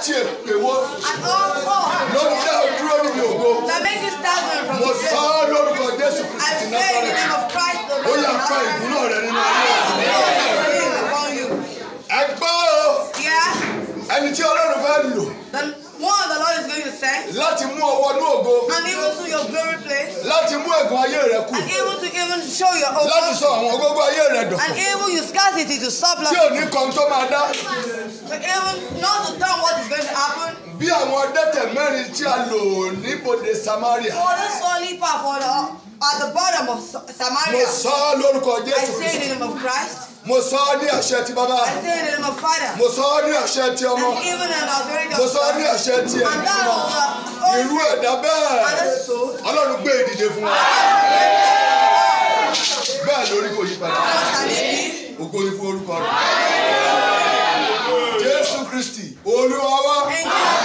tí èpè wó lórí dá dúró níbi ògo mo sọ ọ́ lórúkọ Jésù Kristi Násárẹ́tì ó yà pa ìbúlọ rẹ nínú ayé ẹgbẹ́ o ẹni tí Ọlọ́run fẹ́ lò. One the Lord is going to send. Láti mú ọ wọnú ògo. And even to your glory place. Láti mú ẹ̀gùn ayé rẹ kù. And even to even show your own. Láti sọ àwọn gbogbo ayé rẹ dọ̀. And even your scarcity to stop laughing. Tí ò ní kan tó máa dá. But even not to turn àwọn adẹ́tẹ̀ mẹ́rin tí a lò níbodè Samaria. For the solid path for the, at the bottom of Samaria. Mo sọ lórúkọ Jésù Kristi. I say in the name of Christ. Mo sọ ọ́ ní àṣẹ ti bàbá. I say in the name of Father. Mo sọ ọ́ ní àṣẹ ti ọmọ. And even in the authority of God. Mo sọ ọ́ ní àṣẹ ti ẹ̀mí mímọ́. Irú ẹ̀dá bẹ́ẹ̀. Ọlọ́run gbé ìdìde fún wa. Bẹ́ẹ̀ lórí kò yí padà. Ògo ni fún orúkọ rẹ̀. Jésù Kristi. Olúwa wa.